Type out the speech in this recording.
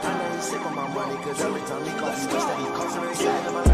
I know he's sick of my money, cause every time he calls, he wish that he calls her inside of my